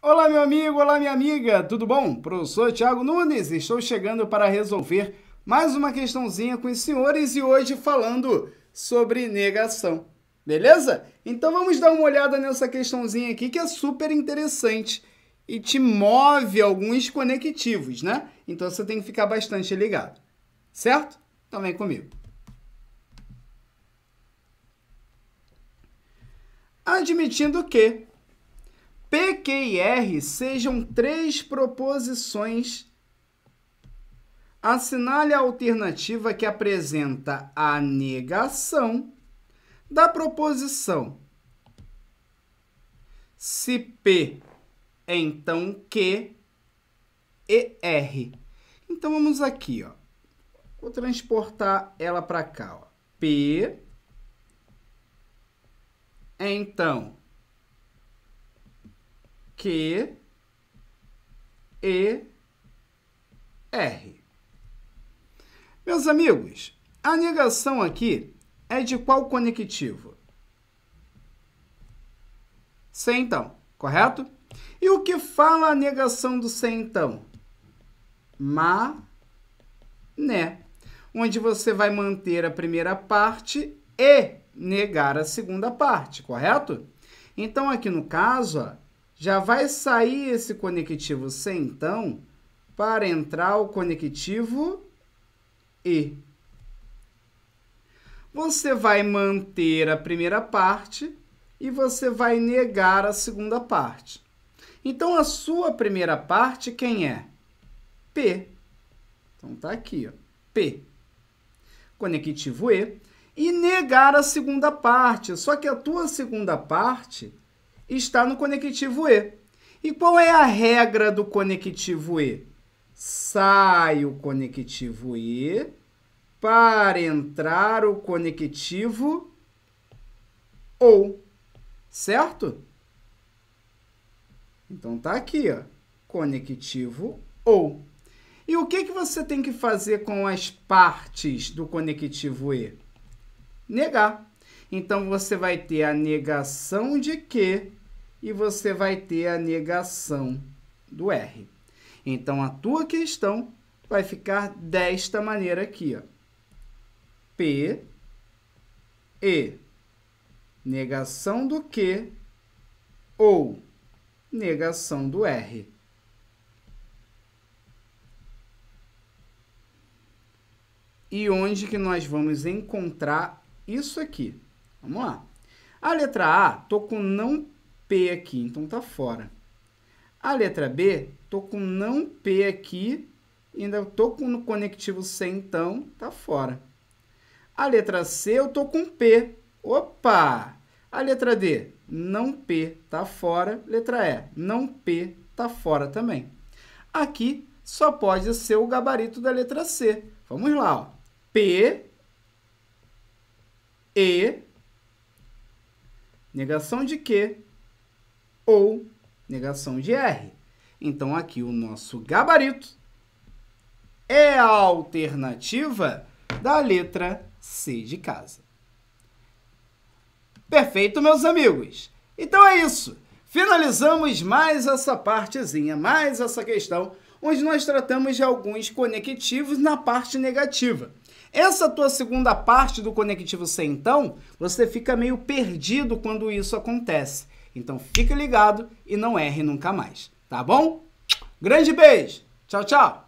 Olá, meu amigo, olá, minha amiga, tudo bom? Professor Tiago Nunes, estou chegando para resolver mais uma questãozinha com os senhores e hoje falando sobre negação, beleza? Então vamos dar uma olhada nessa questãozinha aqui que é super interessante e te move alguns conectivos, né? Então você tem que ficar bastante ligado, certo? Então vem comigo. Admitindo que P, Q e R sejam três proposições, assinale a alternativa que apresenta a negação da proposição. Se P então Q e R. Então vamos aqui, ó. Vou transportar ela para cá, ó. P então Q, E, R. Meus amigos, a negação aqui é de qual conectivo? C, então, correto? E o que fala a negação do C, então? Ma, né. Onde você vai manter a primeira parte e negar a segunda parte, correto? Então, aqui no caso, ó, já vai sair esse conectivo C, então, para entrar o conectivo E. Você vai manter a primeira parte e você vai negar a segunda parte. Então, a sua primeira parte, quem é? P. Então, tá aqui, ó, P. Conectivo E. E negar a segunda parte. Só que a tua segunda parte está no conectivo E. E qual é a regra do conectivo E? Sai o conectivo E para entrar o conectivo OU, certo? Então tá aqui, ó, conectivo OU. E o que, que você tem que fazer com as partes do conectivo E? Negar. Então você vai ter a negação de que e você vai ter a negação do R. Então, a tua questão vai ficar desta maneira aqui. Ó. P, E, negação do Q ou negação do R. E onde que nós vamos encontrar isso aqui? Vamos lá. A letra A, tô com não P aqui, então tá fora. A letra B, tô com não P aqui, ainda tô com no conectivo C, então tá fora. A letra C, eu tô com P. Opa! A letra D, não P, tá fora. Letra E, não P, tá fora também. Aqui só pode ser o gabarito da letra C. Vamos lá, ó. P, E, negação de Q, ou negação de R. Então, aqui o nosso gabarito é a alternativa da letra C de casa. Perfeito, meus amigos? Então é isso. Finalizamos mais essa partezinha, mais essa questão, onde nós tratamos de alguns conectivos na parte negativa. Essa tua segunda parte do conectivo C, então, você fica meio perdido quando isso acontece. Então fique ligado e não erre nunca mais, tá bom? Grande beijo! Tchau, tchau!